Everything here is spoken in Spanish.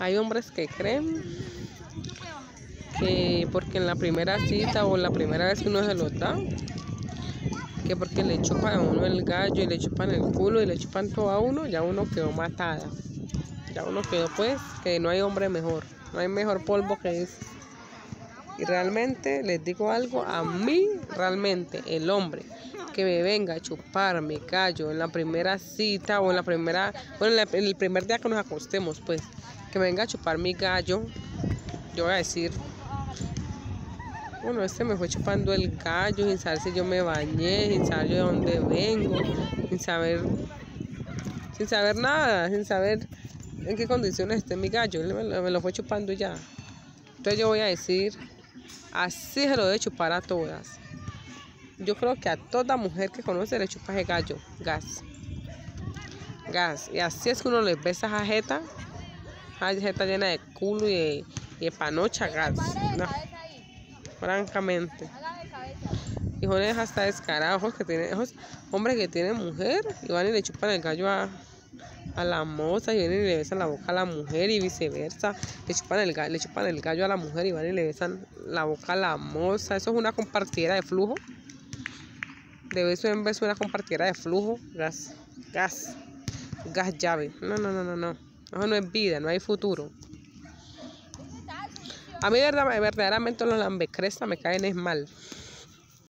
Hay hombres que creen que porque en la primera cita o la primera vez que uno se lo da, que porque le chupan a uno el gallo y le chupan el culo y le chupan todo a uno, ya uno quedó matada. Ya uno quedó pues que no hay hombre mejor, no hay mejor polvo que ese. Y realmente les digo algo, a mí realmente el hombre que me venga a chupar mi gallo en la primera cita o en la primera, bueno, en, el primer día que nos acostemos, pues, que me venga a chupar mi gallo, yo voy a decir, bueno, este me fue chupando el gallo sin saber si yo me bañé, sin saber de dónde vengo, sin saber, sin saber nada, sin saber en qué condiciones esté mi gallo, me lo, me lo fue chupando ya. Entonces yo voy a decir, así se lo debe chupar a todas. Yo creo que a toda mujer que conoce le chupa ese gallo, gas. Gas. Y así es que uno le ve esa jeta, jeta llena de culo y de, panocha, gas. No, francamente. Y jóvenes hasta descarados que tienen, hombres que tienen mujer y van y le chupan el gallo a, a la moza y vienen y le besan la boca a la mujer y viceversa. Le chupan, el, le chupan el gallo a la mujer y van y le besan la boca a la moza. Eso es una compartida de flujo de beso en una compartida de flujo, gas, gas, gas llave. No, no, no, no, no. Eso no es vida, no hay futuro. A mí verdaderamente los lambecrestas me caen es mal.